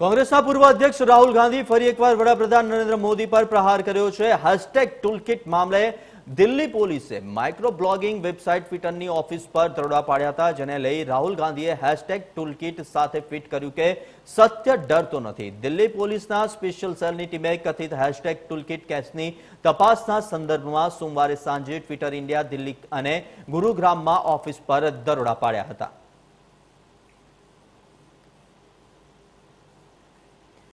કોંગ્રેસના પૂર્વ અધ્યક્ષ રાહુલ ગાંધી ફરી એકવાર વડાપ્રધાન નરેન્દ્ર મોદી પર પ્રહાર કર્યો છે. હેશટેગ ટૂલકિટ મામલે દિલ્હી પોલીસે માઇક્રો બ્લોગિંગ વેબસાઇટ ટ્વિટરની ઓફિસ પર દરોડા પાડ્યા હતા, જેને લઈ રાહુલ ગાંધીએ હેશટેગ ટૂલકિટ સાથે ટ્વીટ કર્યું કે, સત્ય ડરતો નથી. દિલ્હી પોલીસના સ્પેશિયલ સેલની ટીમે કથિત હેશટેગ ટૂલકિટ કેસની તપાસના સંદર્ભમાં સોમવારે સાંજે ટ્વિટર ઇન્ડિયા દિલ્હી અને ગુરુગ્રામમાં ઓફિસ પર દરોડા પાડ્યા હતા.